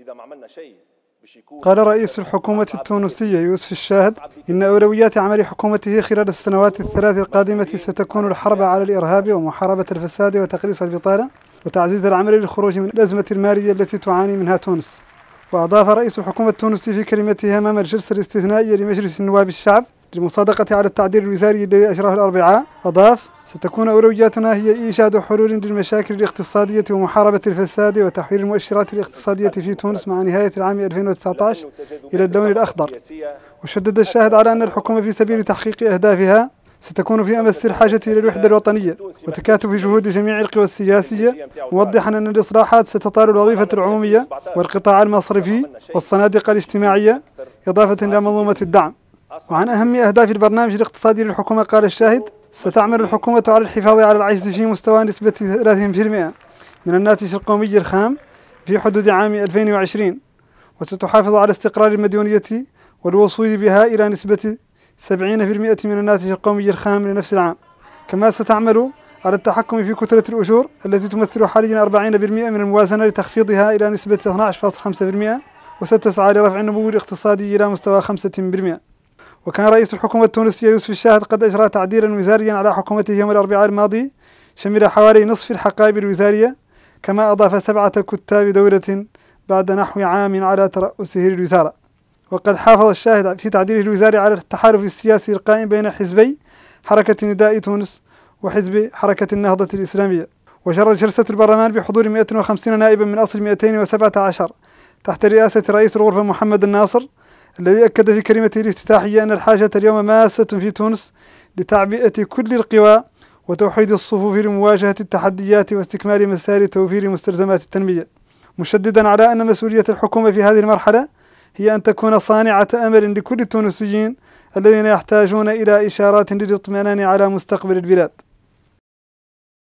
إذا ما عملنا شيء قال رئيس الحكومة التونسية يوسف الشاهد إن أولويات عمل حكومته خلال السنوات الثلاث القادمة ستكون الحرب على الإرهاب ومحاربة الفساد وتقليص البطالة وتعزيز العمل للخروج من الأزمة المالية التي تعاني منها تونس. وأضاف رئيس الحكومة التونسي في كلمته أمام الجلسة الاستثنائية لمجلس النواب الشعب للمصادقة على التعديل الوزاري الذي أجراه الأربعاء أضاف ستكون أولوياتنا هي إيجاد حلول للمشاكل الاقتصادية ومحاربة الفساد وتحويل المؤشرات الاقتصادية في تونس مع نهاية العام 2019 إلى اللون الأخضر. وشدد الشاهد على أن الحكومة في سبيل تحقيق أهدافها ستكون في أمس الحاجة إلى الوحدة الوطنية وتكاتف جهود جميع القوى السياسية موضحا أن الإصلاحات ستطال الوظيفة العمومية والقطاع المصرفي والصناديق الاجتماعية إضافة إلى منظومة الدعم. وعن أهم أهداف البرنامج الاقتصادي للحكومة قال الشاهد ستعمل الحكومة على الحفاظ على العجز في مستوى نسبة 30% من الناتج القومي الخام في حدود عام 2020 وستحافظ على استقرار المديونية والوصول بها إلى نسبة 70% من الناتج القومي الخام لنفس العام. كما ستعمل على التحكم في كتلة الأجور التي تمثل حاليا 40% من الموازنة لتخفيضها إلى نسبة 12.5% وستسعى لرفع النمو الاقتصادي إلى مستوى 5% وكان رئيس الحكومة التونسية يوسف الشاهد قد أجرى تعديلا وزاريا على حكومته يوم الأربعاء الماضي شمل حوالي نصف الحقائب الوزارية كما أضاف سبعة كتاب دولة بعد نحو عام على ترأسه للوزارة. وقد حافظ الشاهد في تعديله الوزاري على التحالف السياسي القائم بين حزبي حركة نداء تونس وحزب حركة النهضة الإسلامية. وجرت جلسة البرلمان بحضور 150 نائبا من أصل 217 تحت رئاسة رئيس الغرفة محمد الناصر الذي أكد في كلمته الافتتاحية أن الحاجة اليوم ماسة في تونس لتعبئة كل القوى وتوحيد الصفوف لمواجهة التحديات واستكمال مسار توفير مستلزمات التنمية. مشددا على أن مسؤولية الحكومة في هذه المرحلة هي أن تكون صانعة أمل لكل التونسيين الذين يحتاجون إلى إشارات للاطمئنان على مستقبل البلاد.